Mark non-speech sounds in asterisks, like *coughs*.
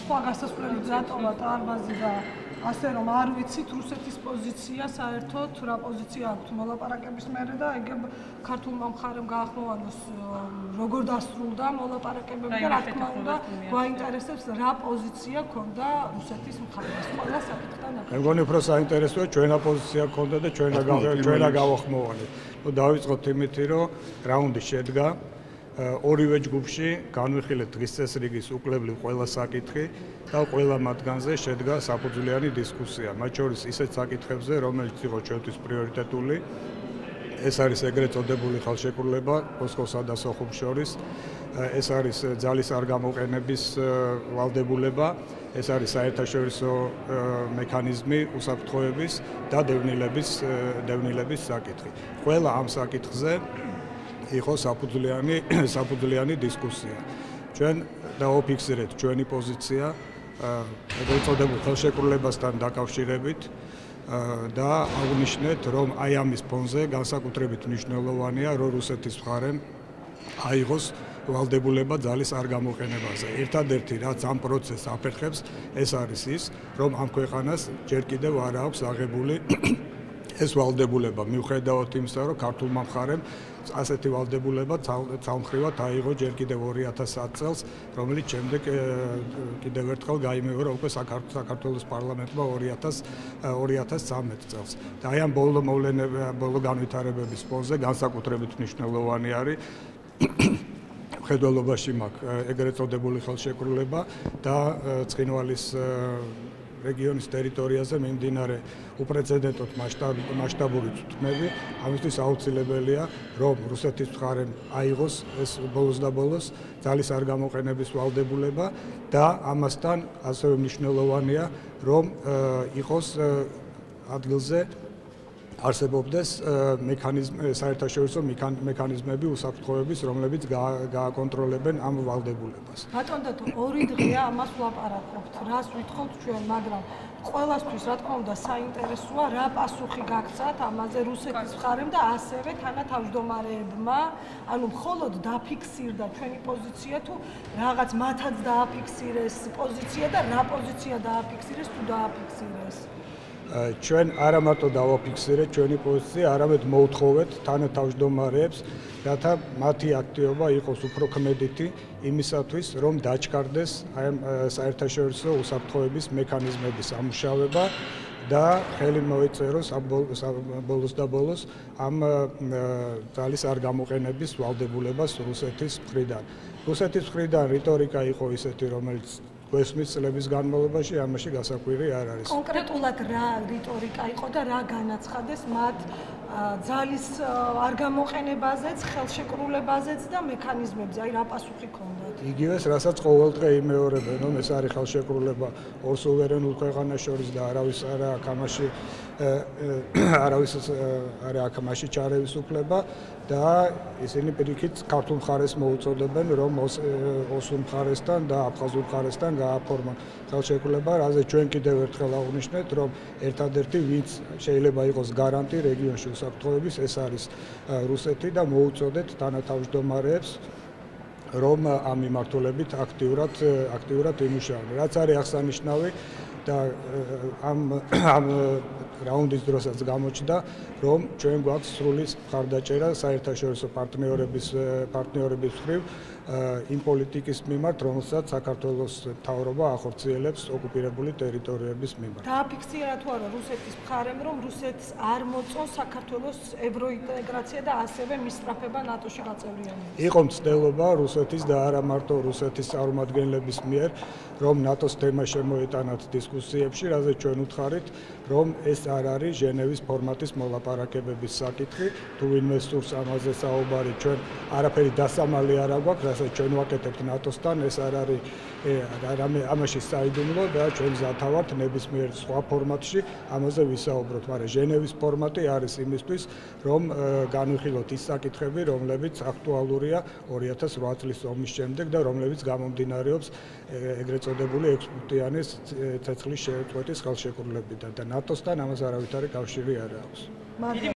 სხვა გასასვლელი ძატოვა ტარბაზი და ასე რომ არ ვიცით რუსეთის პოზიცია საერთოდ რა პოზიცია აქვს მოლაპარაკების მერე და ეგ ქართულმა მხარემ გაახმოვანოს როგორ დასრულდა მოლაპარაკებები და რა თქმა უნდა გვაინტერესებს რა პოზიცია ქონდა რუსეთის მხარეს. ყველა საკითხთან მე მგონი უფრო საინტერესოა ჩვენა პოზიცია ქონდა და ჩვენა ჩვენა გავახმოვანეთ ნუ დავიწყოთ იმითი რომ რაუნდი შედგა ორივე ჯგუფში განვიხილეთ დღის წესრიგის უკვლებლი ყველა საკითხი და ყველა მათგანზე შედგა საფუძვლიანი დისკუსია, მათ შორის ისეთ საკითხებზე, რომელიც იყო ჩვენთვის პრიორიტეტული. ეს არის ეგრეთ წოდებული ხალხშეკრულება მოსკოვსა და სოხუმს შორის. ეს არის ძალის არ გამოყენების ვალდებულება, ეს არის საერთაშორისო მექანიზმი უსაფრთხოების და დევნილების დევნილების საკითხი. ყველა ამ საკითხზე იყო საფუძვლიანი *coughs* საფუძვლიანი დისკუსია. ჩვენ დაოფიქსირეთ ჩვენი პოზიცია ეგრეთ წოდებულ ხელშეკრულებასთან დაკავშირებით და აღნიშნეთ, რომ აი ამის ფონზე განსაკუთრებით მნიშვნელოვანია, რომ რუსეთის მხარემ აიღოს ვალდებულება ძალის არ გამოყენებაზე. ერთადერთი რაც ამ პროცესს აფერხებს, ეს არის ის, რომ ამ ქვეყანას ჯერ კიდევ არ აქვს აღებული ეს ვალდებულება მიუხედავად იმისა, რომ ქართულმა მხარემ ასეთი ვალდებულება ცალმხრივად აიღო ჯერ კიდევ 2010 წელს, რომელიც შემდეგ კიდევ ერთხელ გაიმეორა უკვე საქართველოს პარლამენტმა 2000 2013 წელს. და აი ამ ბოლო მოვლენები, ბოლო განვითარებების ფონზე განსაკუთრებით მნიშვნელოვანი არის *coughs* ხედველობაში მაქვს ეგრეთ წოდებული ხელშეკრულება და ცხინვალის რეგიონის ტერიტორიაზე მიმდინარე უპრეცედენტოდ მასშტაბური თქმები, ამისთვის აუცილებელია, რომ რუსეთის მხარემ აიღოს ეს ბოლოს და ბოლოს ძალის არ გამოყენების ვალდებულება და ამასთან ასევე მნიშვნელოვანია, რომ იყოს ადგილზე არსებობდეს მექანიზმი საერთაშორისო მექანიზმები უსაფრთხოების რომლებიც გააკონტროლებენ ამ ვალდებულებას. ბატონო და ორი დღეა ამას ვლაპარაკობთ. რას ვითხოვთ ჩვენ, მაგრამ ყველასთვის რა თქმა უნდა საინტერესოა რა პასუხი გაგცათ ამაზე რუსეთის მხარემ და ასევე თანათავმჯდომარეებმა. ანუ მხოლოდ დაფიქსირდა ჩვენი პოზიცია თუ რაღაც მათაც დააფიქსირეს პოზიცია და რა პოზიცია დააფიქსირეს თუ დააფიქსირეს? ჩვენ არა მარტო დავაფიქსირეთ ჩვენი პოზიცია, არამედ მოვთხოვეთ თანათავმჯდომარეებს, რათა მათი აქტივობა იყოს უფრო ქმედითი იმისათვის, რომ დაჩქარდეს აი ამ საერთაშორისო უსაფრთხოების მექანიზმების ამუშავება და ხელი მოეწეროს ამ ბოლოს და ბოლოს ამ ძალის არ გამოყენების ვალდებულებას რუსეთის მხრიდან. რუსეთის მხრიდან რიტორიკა იყო ისეთი, რომელიც გვესმის წლების განმავლობაში ამაში გასაკვირი არ არის. კონკრეტულად რა რიტორიკა იყო და რა განაცხადეს მათ ძალის არ გამოყენებაზეც, ხელშეკრულებაზეც და მექანიზმებზე, აი რა პასუხი ქონდათ? იგივეს, რასაც ყოველდღე იმეორებენ, რომ ეს არის ხელშეკრულება ორ სუვერენულ ქვეყანას შორის და არავის არ აქვს ამაში *coughs* არავის არ აქვს ამაში ჩარევის უფლება და ისინი პირიქით ქართულ მხარეს მოუწოდებენ, რომ ოსურ მხარესთან და აფხაზურ მხარესთან გააფორმონ ხელშეკრულება, რაზე ჩვენ კიდევ ერთხელ აღვნიშნეთ, რომ ერთადერთი ვინც შეიძლება იყოს გარანტი რეგიონში უსაფრთხოების, ეს არის რუსეთი და მოუწოდეთ თანათავმჯდომარეებს რომ ამ მიმართულებით აქტიურად აქტიურად იმუშაონ. რაც არის აღსანიშნავი და ამ ამ რაუნდის დროსაც გამოჩნდა, რომ ჩვენ გვაქვს სრული მხარდაჭერა საერთაშორისო პარტნიორების პარტნიორების მხრივ იმ პოლიტიკის მიმართ, რომელსაც საქართველოს მთავრობა ახორციელებს ოკუპირებული ტერიტორიების მიმართ. დააფიქსირა თუ არა რუსეთის მხარემ, რომ რუსეთს არ მოწონს საქართველოს ევროინტეგრაცია და ასევე მისწრაფება ნატოში გაწევრიანება. იყო მცდელობა რუსეთის და არა მარტო რუსეთის წარმომადგენლების მიერ, რომ ნატოს თემა შემოეტანათ დისკუსიებში, რაზე ჩვენ უთხარით, რომ ეს არ არის ჟენევის ფორმატის მოლაპარაკებების საკითხი, თუ ვინმე სურს ამაზე საუბარი, ჩვენ არაფერი დასამალი არ აგვაქვს, რასაც ჩვენ ვაკეთებთ ნატოსთან, ეს არ არის რამე ამაში საიდუმლო და ჩვენ ზათავართ ნებისმიერ სხვა ფორმატში. ამაზე ვისაუბროთ, მაგრამ ჟენევის ფორმატი არის იმისთვის, რომ განვიხილოთ ის საკითხები, რომლებიც აქტუალურია 2008 წლის ომის შემდეგ და რომლებიც გამომდინარეობს ეგრეთ წოდებული ექსპორტიანის ცეცხლის შეწყვეტის ხელშეკრულებიდან. და ნატოსთან ამას არავითარი კავშირი არ აქვს.